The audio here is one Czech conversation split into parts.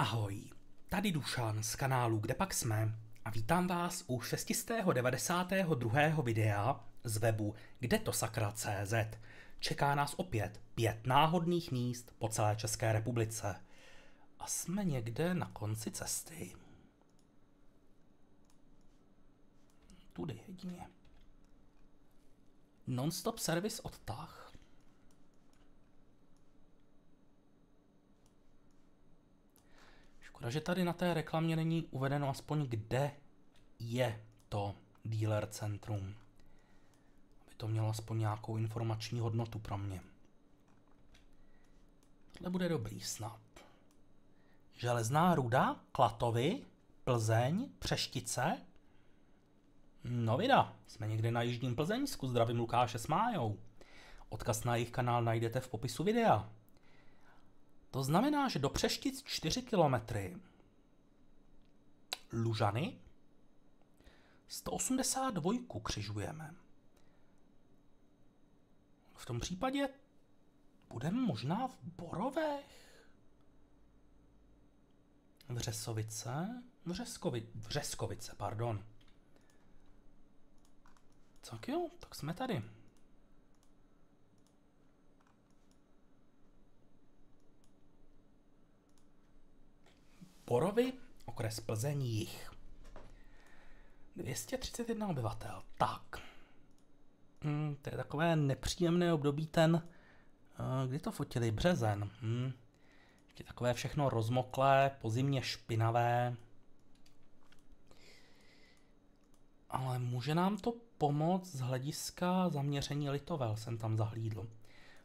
Ahoj, tady Dušan z kanálu Kde pak jsme a vítám vás u 692. videa z webu Kde to sakra CZ. Čeká nás opět pět náhodných míst po celé České republice. A jsme někde na konci cesty. Tudy jedině. Non-stop service odtah. Škoda, že tady na té reklamě není uvedeno aspoň kde je to dealer centrum. Aby to mělo aspoň nějakou informační hodnotu pro mě. Tohle bude dobrý snad. Železná ruda, Klatovy, Plzeň, Přeštice. No vida, jsme někde na Jižním Plzeňsku, zdravím Lukáše s Májou. Odkaz na jejich kanál najdete v popisu videa. To znamená, že do Přeštic 4 kilometry Lužany 182 křižujeme. V tom případě budeme možná v Borovech. Vřesovice? Vřeskovi, Vřeskovice, pardon. Tak jo, tak jsme tady. Borovy, okres Plzeň, jich. 231 obyvatel. Tak. Hmm, to je takové nepříjemné období ten, uh, kdy to fotili, březen. Hmm. Ještě takové všechno rozmoklé, pozimně špinavé. Ale může nám to pomoct z hlediska zaměření litovel, jsem tam zahlídl.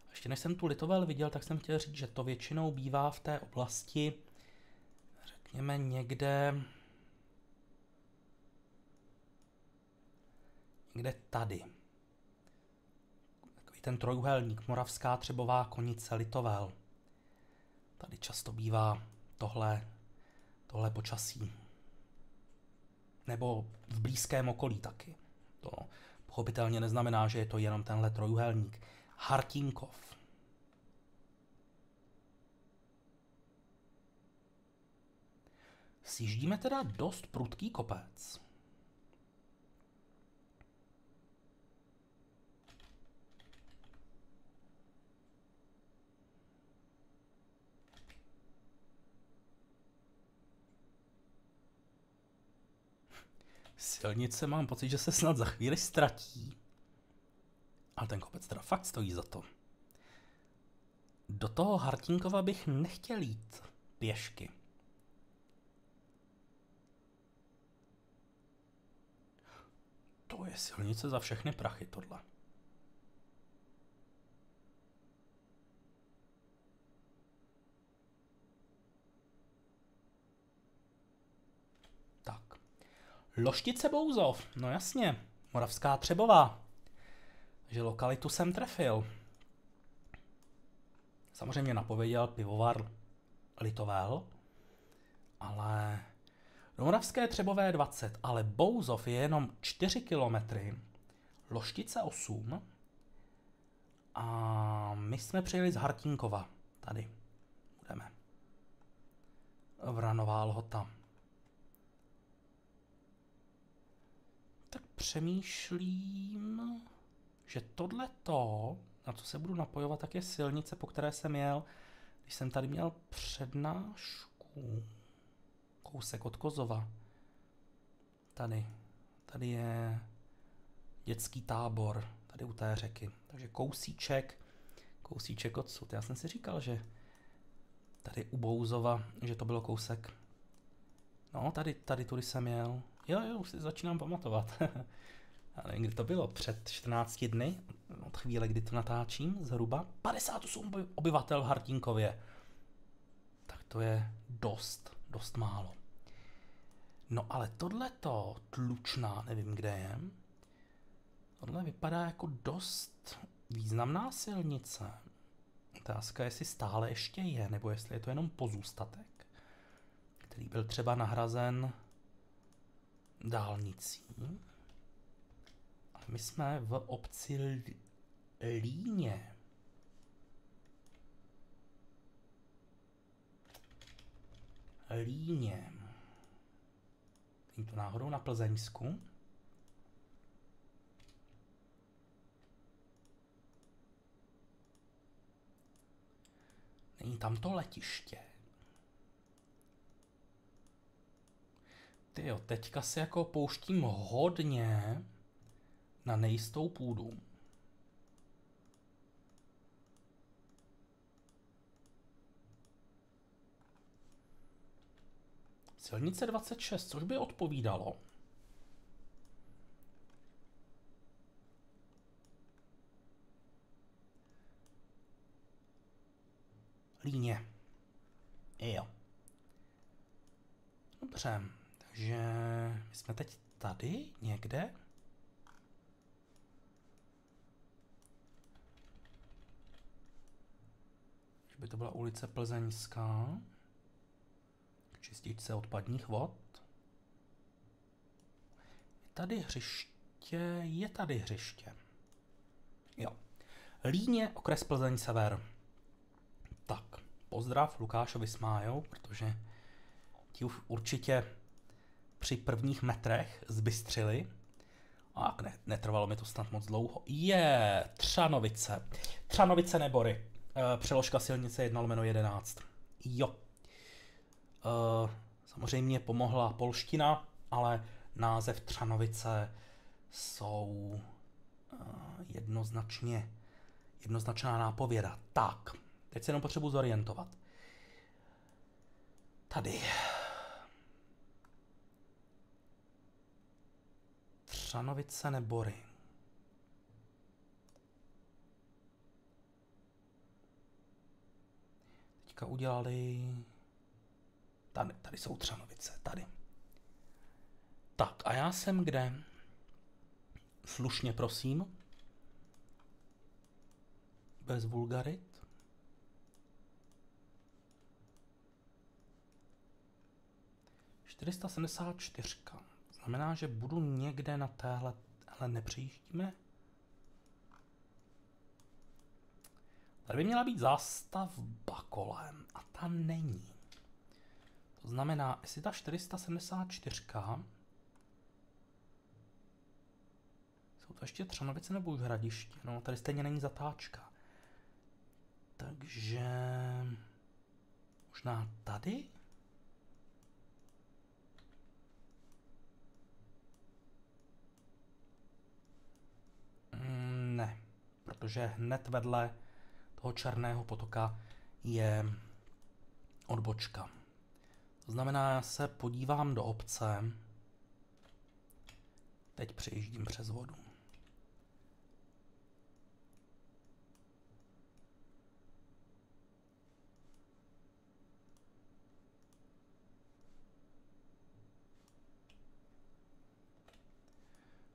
Ještě než jsem tu litovel viděl, tak jsem chtěl říct, že to většinou bývá v té oblasti řekněme někde, někde tady. Takový ten trojuhelník, Moravská Třebová konice, Litovel. Tady často bývá tohle, tohle počasí. Nebo v blízkém okolí taky. To pochopitelně neznamená, že je to jenom tenhle trojuhelník. Hartínkov. Sjíždíme teda dost prudký kopec. Silnice mám pocit, že se snad za chvíli ztratí. Ale ten kopec teda fakt stojí za to. Do toho Hartínkova bych nechtěl jít pěšky. Je silnice za všechny prachy tohle. Tak. Loštice Bouzov, no jasně, Moravská Třebová. Že lokalitu jsem trefil. Samozřejmě napověděl pivovar Litovel, ale do Moravské Třebové 20, ale Bouzov je jenom 4 kilometry, Loštice 8 a my jsme přijeli z Hartínkova. Tady budeme. Vranová lhota. Tak přemýšlím, že tohleto, na co se budu napojovat, tak je silnice, po které jsem jel, když jsem tady měl přednášku kousek od Kozova. Tady. Tady je dětský tábor, tady u té řeky. Takže kousíček, kousíček odsud. Já jsem si říkal, že tady u Bouzova, že to bylo kousek. No, tady, tady tudy jsem jel. Jo, jo, už si začínám pamatovat. Ale nevím, kdy to bylo, před 14 dny, od chvíle, kdy to natáčím, zhruba 58 obyvatel v Hartínkově. Tak to je dost, dost málo. No ale tohleto tlučná, nevím kde je, tohle vypadá jako dost významná silnice. Otázka je, jestli stále ještě je, nebo jestli je to jenom pozůstatek, který byl třeba nahrazen dálnicí. Ale my jsme v obci Líně. Líně. Není to náhodou na Plzeňsku? Není tam to letiště. Ty jo, teďka si jako pouštím hodně na nejistou půdu. Silnice 26, což by odpovídalo. Líně. Jo. Dobře, takže my jsme teď tady někde. Že by to byla ulice Plzeňská. Čističce odpadních vod. Je tady hřiště, je tady hřiště. Jo. Líně, okres Plzeň Sever. Tak, pozdrav Lukášovi Smájou, protože ti už určitě při prvních metrech zbystřili. A ne, netrvalo mi to snad moc dlouho. Je, Třanovice. Třanovice Nebory. E, přeložka silnice 1 lomeno 11. Jo. E, samozřejmě pomohla polština, ale název Třanovice jsou e, jednoznačně jednoznačná nápověda. Tak, teď se jenom potřebuji zorientovat. Tady. Třanovice Nebory. Teďka udělali... Tady, tady jsou Třanovice, tady. Tak a já jsem kde? Slušně prosím. Bez vulgarit. Čtyřka. Znamená, že budu někde na téhle, ale nepřejíždíme? Tady by měla být zástavba kolem a ta není. To znamená, jestli ta 474 jsou to ještě Třanovice nebo už Hradiště? No, tady stejně není zatáčka. Takže možná tady? Ne, protože hned vedle toho černého potoka je odbočka. To znamená, já se podívám do obce. Teď přejíždím přes vodu.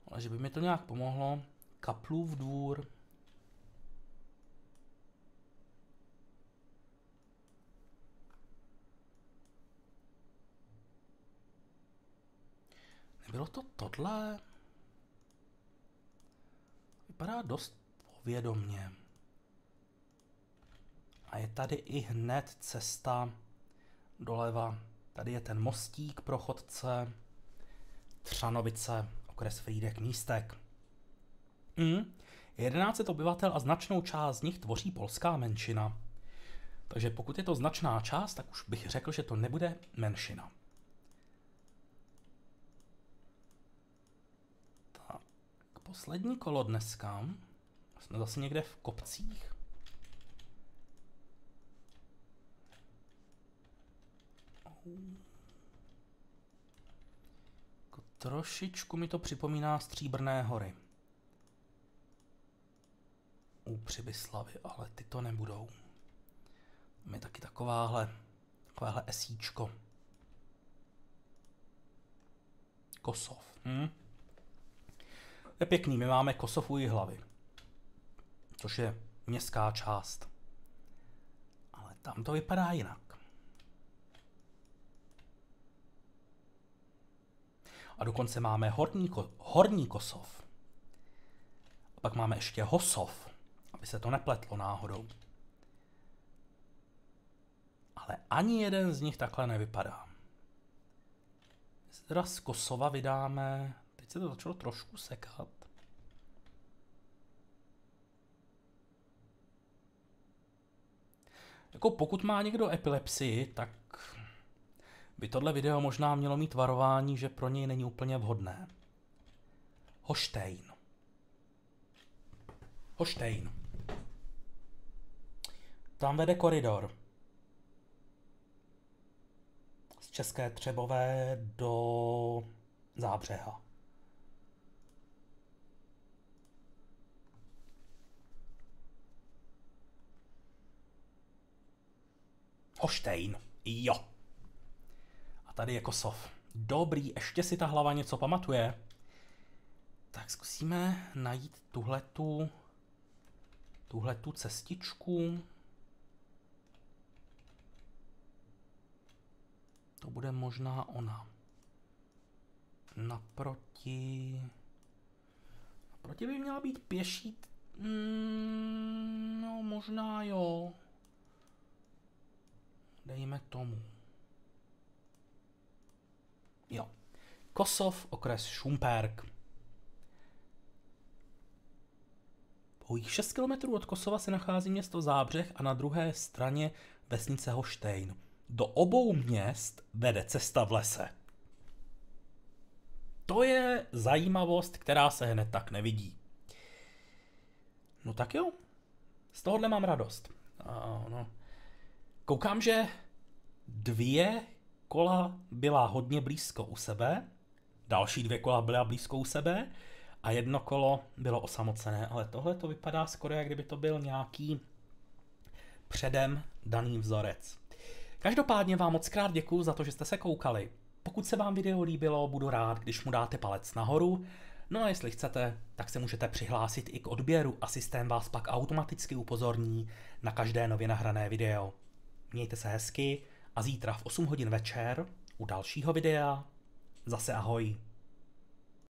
Ale že by mi to nějak pomohlo, Kaplův dvůr. Nebylo to tohle? Vypadá dost povědomně. A je tady i hned cesta doleva. Tady je ten mostík pro chodce. Třanovice, okres Frýdek Místek. Mm. 11 obyvatel a značnou část z nich tvoří polská menšina. Takže pokud je to značná část, tak už bych řekl, že to nebude menšina. Poslední kolo dneska. Jsme zase někde v kopcích. Trošičku mi to připomíná Stříbrné hory u Přibyslavy, ale ty to nebudou. Tam je taky takováhle, takováhle esíčko. Kosov. Hm? Je pěkný, my máme Kosov u hlavy. Což je městská část. Ale tam to vypadá jinak. A dokonce máme Horní, Horní Kosov. A pak máme ještě Hosov aby se to nepletlo náhodou. Ale ani jeden z nich takhle nevypadá. teda z Kosova vydáme, se to začalo trošku sekat. Jako pokud má někdo epilepsii, tak by tohle video možná mělo mít varování, že pro něj není úplně vhodné. Hoštejn. Hoštejn. Tam vede koridor. Z České Třebové do Zábřeha. Hoštejn. Jo. A tady je Kosov. Dobrý, ještě si ta hlava něco pamatuje. Tak zkusíme najít tuhletu, tuhletu cestičku. To bude možná ona. Naproti... Naproti by měla být pěší... Mm, no, možná jo. Dejme tomu. Jo. Kosov, okres Šumperk. Pouhých 6 km od Kosova se nachází město Zábřeh a na druhé straně vesnice Hoštejn. Do obou měst vede cesta v lese. To je zajímavost, která se hned tak nevidí. No tak jo, z tohohle mám radost. no. Koukám, že dvě kola byla hodně blízko u sebe, další dvě kola byla blízko u sebe a jedno kolo bylo osamocené, ale tohle to vypadá skoro, jak kdyby to byl nějaký předem daný vzorec. Každopádně vám moc krát děkuji za to, že jste se koukali. Pokud se vám video líbilo, budu rád, když mu dáte palec nahoru. No a jestli chcete, tak se můžete přihlásit i k odběru a systém vás pak automaticky upozorní na každé nově nahrané video. Mějte se hezky a zítra v 8 hodin večer u dalšího videa zase ahoj.